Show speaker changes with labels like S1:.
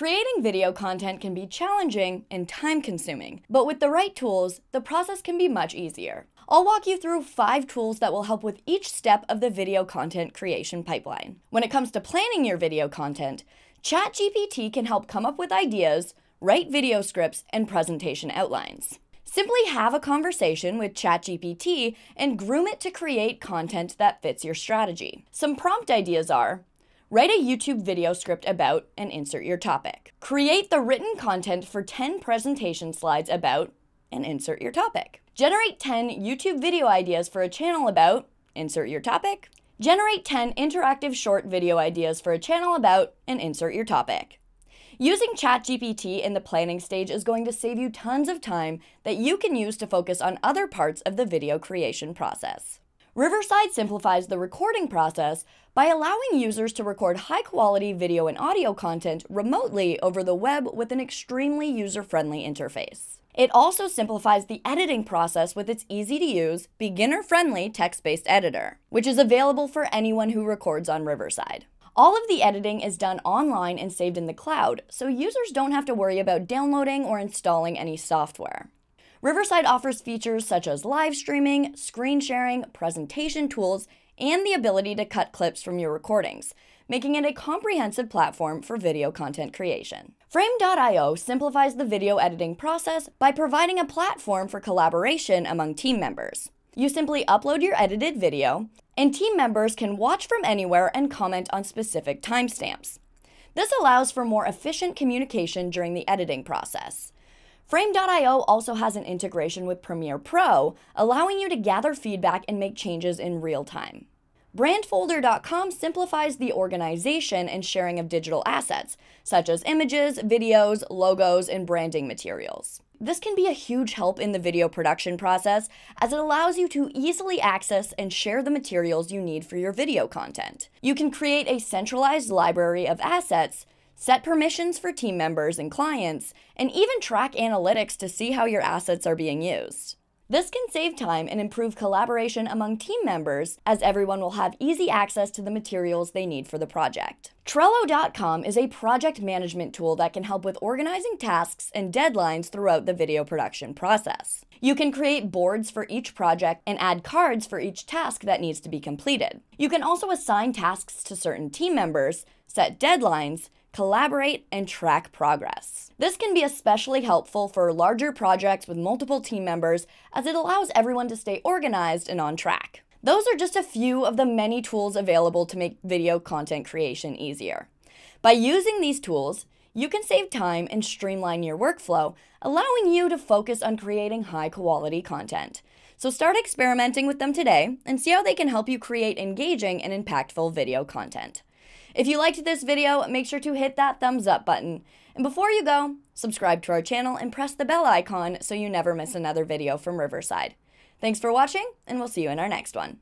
S1: Creating video content can be challenging and time consuming, but with the right tools, the process can be much easier. I'll walk you through five tools that will help with each step of the video content creation pipeline. When it comes to planning your video content, ChatGPT can help come up with ideas, write video scripts, and presentation outlines. Simply have a conversation with ChatGPT and groom it to create content that fits your strategy. Some prompt ideas are Write a YouTube video script about and insert your topic. Create the written content for 10 presentation slides about and insert your topic. Generate 10 YouTube video ideas for a channel about, insert your topic. Generate 10 interactive short video ideas for a channel about, and insert your topic. Using ChatGPT in the planning stage is going to save you tons of time that you can use to focus on other parts of the video creation process. Riverside simplifies the recording process by allowing users to record high quality video and audio content remotely over the web with an extremely user friendly interface. It also simplifies the editing process with its easy to use, beginner friendly text based editor, which is available for anyone who records on Riverside. All of the editing is done online and saved in the cloud, so users don't have to worry about downloading or installing any software. Riverside offers features such as live streaming, screen sharing, presentation tools, and the ability to cut clips from your recordings, making it a comprehensive platform for video content creation. Frame.io simplifies the video editing process by providing a platform for collaboration among team members. You simply upload your edited video, and team members can watch from anywhere and comment on specific timestamps. This allows for more efficient communication during the editing process. Frame.io also has an integration with Premiere Pro, allowing you to gather feedback and make changes in real time. Brandfolder.com simplifies the organization and sharing of digital assets, such as images, videos, logos, and branding materials. This can be a huge help in the video production process as it allows you to easily access and share the materials you need for your video content. You can create a centralized library of assets set permissions for team members and clients, and even track analytics to see how your assets are being used. This can save time and improve collaboration among team members as everyone will have easy access to the materials they need for the project. Trello.com is a project management tool that can help with organizing tasks and deadlines throughout the video production process. You can create boards for each project and add cards for each task that needs to be completed. You can also assign tasks to certain team members, set deadlines, collaborate, and track progress. This can be especially helpful for larger projects with multiple team members as it allows everyone to stay organized and on track. Those are just a few of the many tools available to make video content creation easier. By using these tools, you can save time and streamline your workflow, allowing you to focus on creating high quality content. So start experimenting with them today and see how they can help you create engaging and impactful video content. If you liked this video, make sure to hit that thumbs up button. And before you go, subscribe to our channel and press the bell icon so you never miss another video from Riverside. Thanks for watching, and we'll see you in our next one.